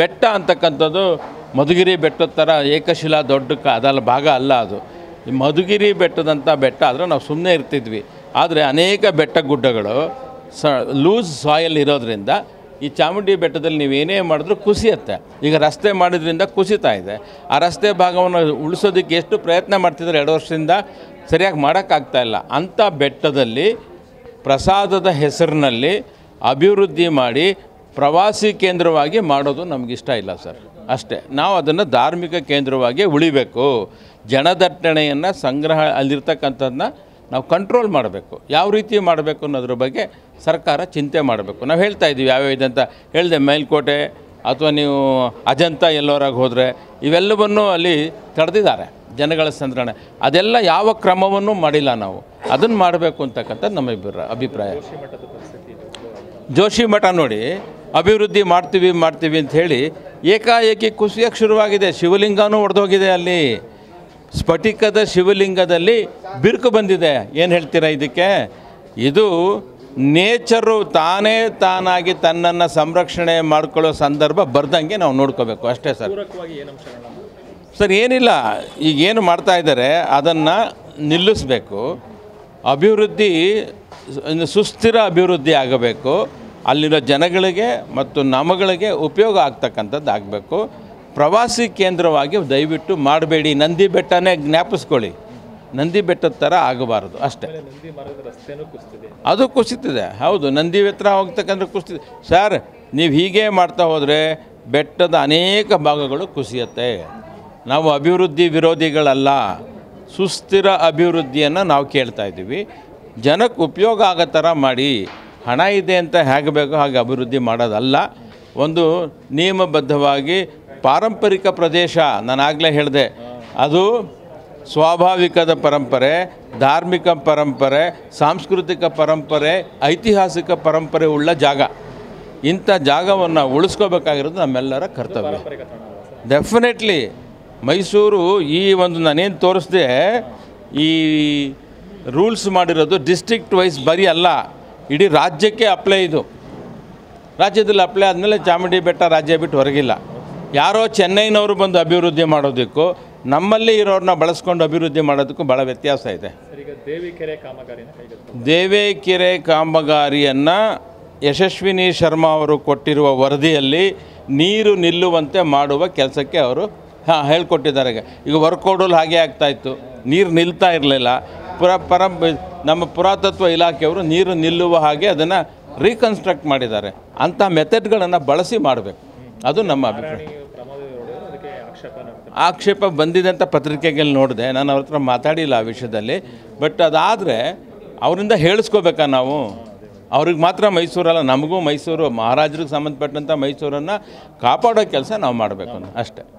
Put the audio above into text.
ಬೆಟ್ಟ ಅಂತಕ್ಕಂಥದ್ದು ಮಧುಗಿರಿ ಬೆಟ್ಟದ ಥರ ಏಕಶಿಲಾ ದೊಡ್ಡ ಅದಲ್ಲ ಭಾಗ ಅಲ್ಲ ಅದು. ಈ ಮಧುಗಿರಿ ಬೆಟ್ಟದಂಥ ಬೆಟ್ಟ ಆದರೆ ನಾವು ಸುಮ್ಮನೆ ಇರ್ತಿದ್ವಿ. ಆದರೆ ಅನೇಕ ಬೆಟ್ಟ ಗುಡ್ಡಗಳು ಸ ಲೂಸ್ ಸಾಯಲ್ ಇರೋದ್ರಿಂದ ಈ ಚಾಮುಂಡಿ ಬೆಟ್ಟದಲ್ಲಿ ನೀವು ಏನೇ ಮಾಡಿದ್ರೂ ಕುಸಿಯುತ್ತೆ. ಈಗ ರಸ್ತೆ ಮಾಡಿದ್ರಿಂದ ಕುಸಿತಾ ಇದೆ. ಆ ರಸ್ತೆ ಭಾಗವನ್ನು ಉಳಿಸೋದಕ್ಕೆ ಎಷ್ಟು ಪ್ರಯತ್ನ ಮಾಡ್ತಿದ್ರು ಎರಡು ವರ್ಷದಿಂದ ಸರಿಯಾಗಿ ಮಾಡೋಕ್ಕಾಗ್ತಾ ಇಲ್ಲ. ಅಂಥ ಬೆಟ್ಟದಲ್ಲಿ ಪ್ರಸಾದದ ಹೆಸರಿನಲ್ಲಿ ಅಭಿವೃದ್ಧಿ ಮಾಡಿ ಪ್ರವಾಸಿ ಕೇಂದ್ರವಾಗಿ ಮಾಡೋದು ನಮಗಿಷ್ಟ ಇಲ್ಲ ಸರ್. ಅಷ್ಟೇ, ನಾವು ಅದನ್ನು ಧಾರ್ಮಿಕ ಕೇಂದ್ರವಾಗಿ ಉಳಿಬೇಕು. ಜನದಟ್ಟಣೆಯನ್ನು ಸಂಗ್ರಹ ಅಲ್ಲಿರ್ತಕ್ಕಂಥದ್ದನ್ನ ನಾವು ಕಂಟ್ರೋಲ್ ಮಾಡಬೇಕು. ಯಾವ ರೀತಿ ಮಾಡಬೇಕು ಅನ್ನೋದ್ರ ಬಗ್ಗೆ ಸರ್ಕಾರ ಚಿಂತೆ ಮಾಡಬೇಕು. ನಾವು ಹೇಳ್ತಾ ಇದ್ದೀವಿ, ಯಾವ್ಯಾವ ಇದೆ ಅಂತ ಹೇಳಿದೆ, ಮೇಲ್ಕೋಟೆ ಅಥವಾ ನೀವು ಅಜಂತ ಎಲ್ಲೋರಾಗಿ ಹೋದರೆ ಇವೆಲ್ಲವನ್ನೂ ಅಲ್ಲಿ ತಡೆದಿದ್ದಾರೆ. ಜನಗಳ ಸಂದ್ರಣೆ ಅದೆಲ್ಲ ಯಾವ ಕ್ರಮವನ್ನು ಮಾಡಿಲ್ಲ ನಾವು. ಅದನ್ನು ಮಾಡಬೇಕು ಅಂತಕ್ಕಂಥದ್ದು ನಮ್ಮ ಅಭಿಪ್ರಾಯ. ಜೋಶಿ ಮಠ ನೋಡಿ, ಅಭಿವೃದ್ಧಿ ಮಾಡ್ತೀವಿ ಮಾಡ್ತೀವಿ ಅಂತ ಹೇಳಿ ಏಕಾಏಕಿ ಕುಸಿಯಕ್ಕೆ ಶುರುವಾಗಿದೆ. ಶಿವಲಿಂಗನೂ ಒಡೆದೋಗಿದೆ ಅಲ್ಲಿ. ಸ್ಫಟಿಕದ ಶಿವಲಿಂಗದಲ್ಲಿ ಬಿರುಕು ಬಂದಿದೆ. ಏನು ಹೇಳ್ತೀರಾ ಇದಕ್ಕೆ? ಇದು ನೇಚರು ತಾನೇ ತಾನಾಗಿ ತನ್ನನ್ನು ಸಂರಕ್ಷಣೆ ಮಾಡ್ಕೊಳ್ಳೋ ಸಂದರ್ಭ ಬರ್ದಂಗೆ ನಾವು ನೋಡ್ಕೋಬೇಕು. ಅಷ್ಟೇ ಸರ್. ಸರ್ ಏನಿಲ್ಲ. ಈಗ ಏನು ಮಾಡ್ತಾ ಇದ್ದಾರೆ ಅದನ್ನು ನಿಲ್ಲಿಸಬೇಕು. ಅಭಿವೃದ್ಧಿ ಸುಸ್ಥಿರ ಅಭಿವೃದ್ಧಿ ಆಗಬೇಕು. ಅಲ್ಲಿರೋ ಜನಗಳಿಗೆ ಮತ್ತು ನಮಗಳಿಗೆ ಉಪಯೋಗ ಆಗ್ತಕ್ಕಂಥದ್ದು ಆಗಬೇಕು. ಪ್ರವಾಸಿ ಕೇಂದ್ರವಾಗಿ ದಯವಿಟ್ಟು ಮಾಡಬೇಡಿ. ನಂದಿ ಬೆಟ್ಟನೇ ಜ್ಞಾಪಿಸ್ಕೊಳ್ಳಿ. ನಂದಿ ಬೆಟ್ಟದ ಥರ ಆಗಬಾರದು ಅಷ್ಟೇ. ಅದು ಕುಸಿತಿದೆ. ಹೌದು ನಂದಿ ಹತ್ರ ಹೋಗ್ತಕ್ಕಂದ್ರೆ ಕುಸಿತಿದೆ. ಸರ್ ನೀವು ಹೀಗೆ ಮಾಡ್ತಾ ಹೋದರೆ ಬೆಟ್ಟದ ಅನೇಕ ಭಾಗಗಳು ಕುಸಿಯುತ್ತೆ. ನಾವು ಅಭಿವೃದ್ಧಿ ವಿರೋಧಿಗಳಲ್ಲ ಸುಸ್ಥಿರ ಅಭಿವೃದ್ಧಿಯನ್ನು ನಾವು ಕೇಳ್ತಾ ಇದ್ದೀವಿ. ಜನಕ್ಕೆ ಉಪಯೋಗ ಆಗೋ ಥರ ಮಾಡಿ ಹಣ ಇದೆ ಅಂತ ಹೇಗೆ ಬೇಕೋ ಹಾಗೆ ಅಭಿವೃದ್ಧಿ ಮಾಡೋದಲ್ಲ. ಒಂದು ನಿಯಮಬದ್ಧವಾಗಿ ಪಾರಂಪರಿಕ ಪ್ರದೇಶ ನಾನು ಆಗಲೇ ಹೇಳಿದೆ. ಅದು ಸ್ವಾಭಾವಿಕದ ಪರಂಪರೆ ಧಾರ್ಮಿಕ ಪರಂಪರೆ ಸಾಂಸ್ಕೃತಿಕ ಪರಂಪರೆ ಐತಿಹಾಸಿಕ ಪರಂಪರೆ ಉಳ್ಳ ಜಾಗ. ಇಂಥ ಜಾಗವನ್ನು ಉಳಿಸ್ಕೋಬೇಕಾಗಿರೋದು ನಮ್ಮೆಲ್ಲರ ಕರ್ತವ್ಯ. ಡೆಫಿನೆಟ್ಲಿ ಮೈಸೂರು ಈ ಒಂದು ನಾನೇನು ತೋರಿಸ್ದೆ ಈ ರೂಲ್ಸ್ ಮಾಡಿರೋದು ಡಿಸ್ಟ್ರಿಕ್ಟ್ ವೈಸ್ ಬರೀ ಅಲ್ಲ ಇಡೀ ರಾಜ್ಯಕ್ಕೆ ಅಪ್ಲೈ ಇದು. ರಾಜ್ಯದಲ್ಲಿ ಅಪ್ಲೈ ಆದಮೇಲೆ ಚಾಮುಂಡಿ ಬೆಟ್ಟ ರಾಜ್ಯ ಬಿಟ್ಟು ಹೊರಗಿಲ್ಲ. ಯಾರೋ ಚೆನ್ನೈನವರು ಬಂದು ಅಭಿವೃದ್ಧಿ ಮಾಡೋದಕ್ಕೂ ನಮ್ಮಲ್ಲಿ ಇರೋರನ್ನ ಬಳಸ್ಕೊಂಡು ಅಭಿವೃದ್ಧಿ ಮಾಡೋದಕ್ಕೂ ಭಾಳ ವ್ಯತ್ಯಾಸ ಇದೆ. ದೇವೇಕೆರೆ ಕಾಮಗಾರಿಯನ್ನು ಯಶಸ್ವಿನಿ ಶರ್ಮಾ ಅವರು ಕೊಟ್ಟಿರುವ ವರದಿಯಲ್ಲಿ ನೀರು ನಿಲ್ಲುವಂತೆ ಮಾಡುವ ಕೆಲಸಕ್ಕೆ ಅವರು ಹಾಂ, ಹೇಳ್ಕೊಟ್ಟಿದ್ದಾರೆ. ಈಗ. ಈಗ ಹಾಗೆ ಆಗ್ತಾಯಿತ್ತು ನೀರು ನಿಲ್ತಾ ಇರಲಿಲ್ಲ. ಪುರ, ಪರ, ನಮ್ಮ ಪುರಾತತ್ವ ಇಲಾಖೆಯವರು ನೀರು ನಿಲ್ಲುವ ಹಾಗೆ ಅದನ್ನು ರೀಕನ್ಸ್ಟ್ರಕ್ಟ್ ಮಾಡಿದ್ದಾರೆ. ಅಂಥ ಮೆಥಡ್ಗಳನ್ನು ಬಳಸಿ ಮಾಡಬೇಕು. ಅದು ನಮ್ಮ ಅಭಿಪ್ರಾಯ. ಆಕ್ಷೇಪ ಬಂದಿದೆ ಅಂತ ಪತ್ರಿಕೆಗಳಲ್ಲಿ ನೋಡಿದೆ. ನಾನು ಅವ್ರ ಹತ್ರ ಮಾತಾಡಿಲ್ಲ ಆ ವಿಷಯದಲ್ಲಿ. ಬಟ್ ಅದಾದರೆ ಅವರಿಂದ ಹೇಳಿಸ್ಕೋಬೇಕಾ ನಾವು? ಅವ್ರಿಗೆ ಮಾತ್ರ ಮೈಸೂರಲ್ಲ, ನಮಗೂ ಮೈಸೂರು, ಮಹಾರಾಜರಿಗೆ ಸಂಬಂಧಪಟ್ಟಂಥ ಮೈಸೂರನ್ನು ಕಾಪಾಡೋ ಕೆಲಸ ನಾವು ಮಾಡಬೇಕು ಅಷ್ಟೇ.